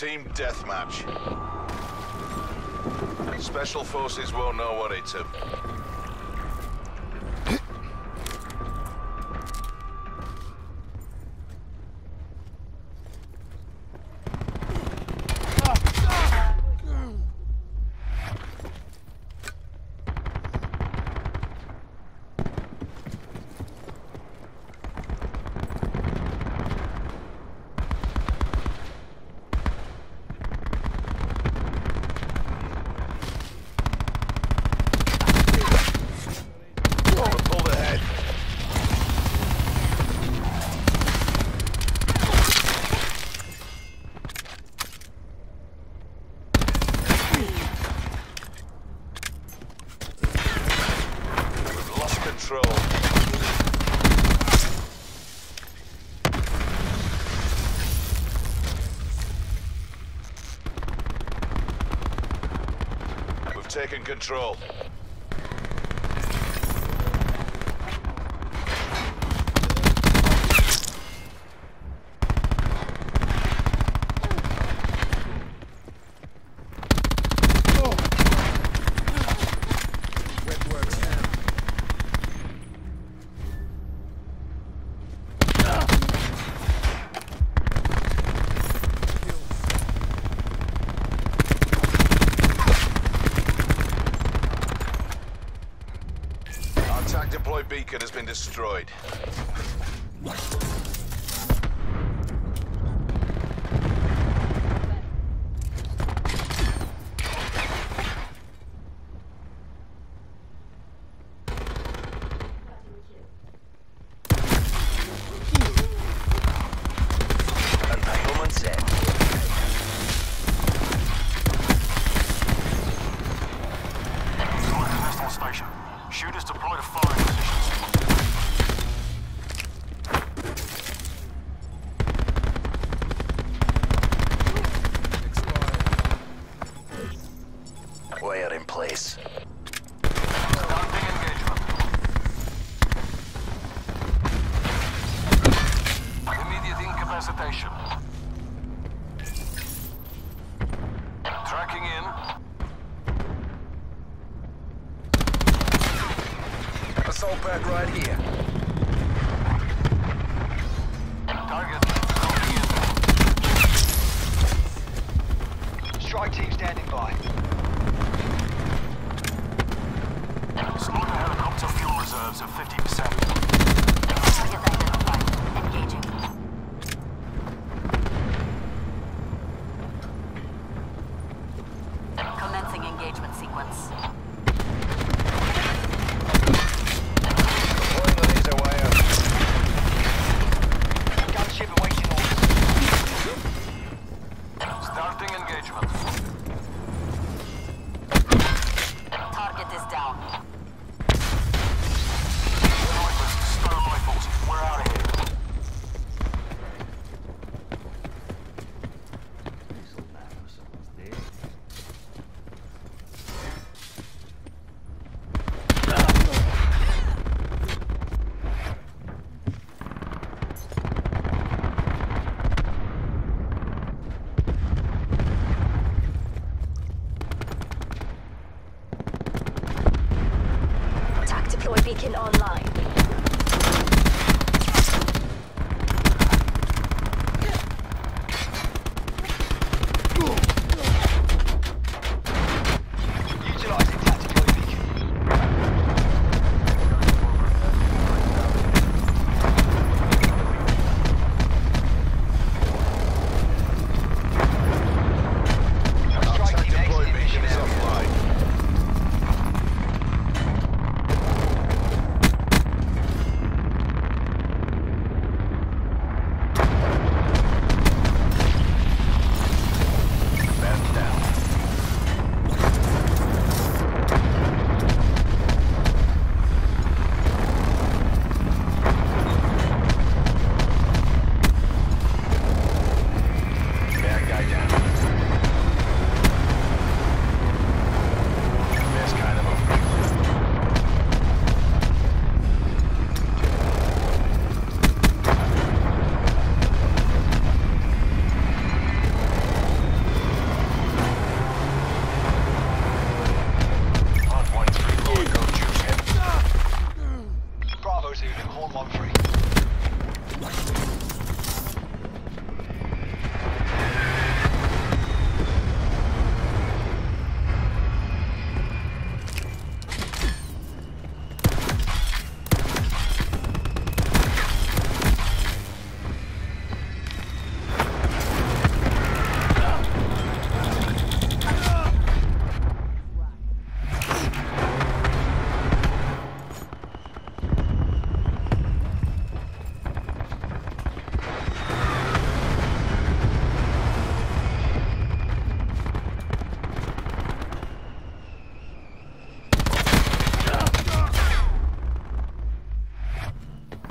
Team deathmatch. Special forces won't know what hit them. Taken control. Beacon has been destroyed. Wire in place. Immediate incapacitation. Tracking in. Assault pack right here. Target. Strike team standing by. Slaughter helicopter fuel reserves at 50%.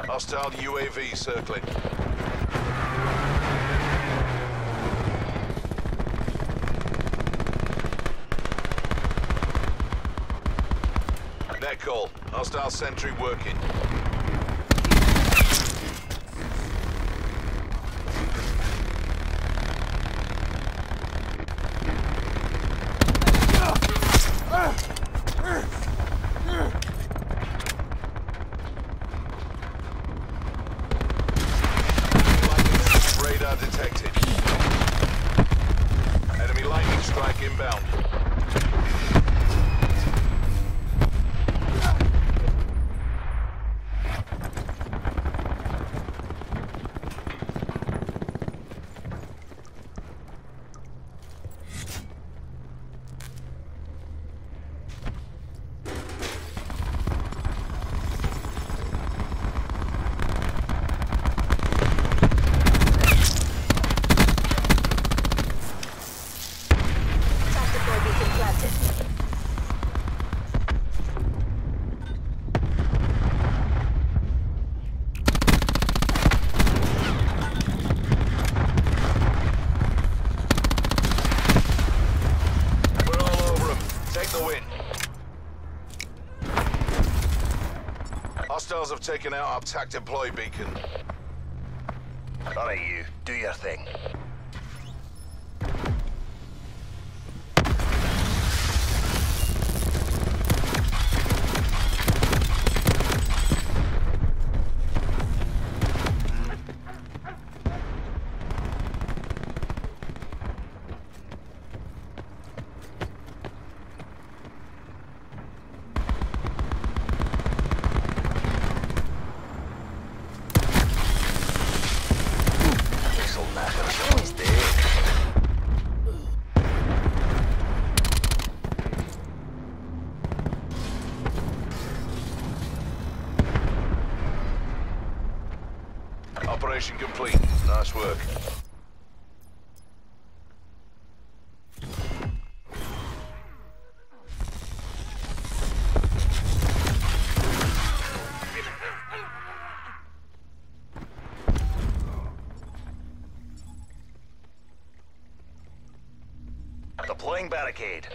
Hostile UAV circling. Net call. Hostile sentry working. Detected. Enemy lightning strike inbound. Hostiles have taken out our TAC deploy beacon. Alright, you. Do your thing. Operation complete. Nice work. Deploying barricade.